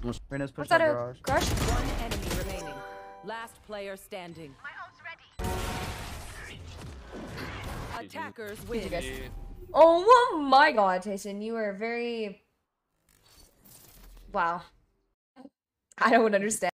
What's that that a garage. crush? One enemy remaining. Last player standing. Attackers win. Oh, oh my god, Tyson, you are very... Wow. I don't understand.